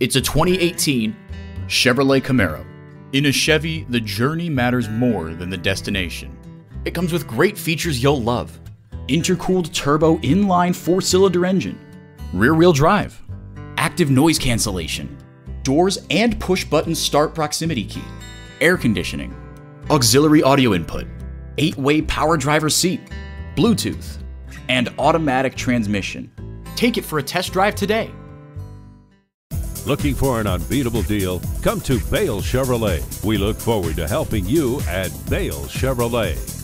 It's a 2018 Chevrolet Camaro. In a Chevy, the journey matters more than the destination. It comes with great features you'll love intercooled turbo inline four cylinder engine, rear wheel drive, active noise cancellation, doors and push button start proximity key, air conditioning, auxiliary audio input, 8 way power driver seat, Bluetooth, and automatic transmission. Take it for a test drive today. Looking for an unbeatable deal? Come to Bale Chevrolet. We look forward to helping you at Bale Chevrolet.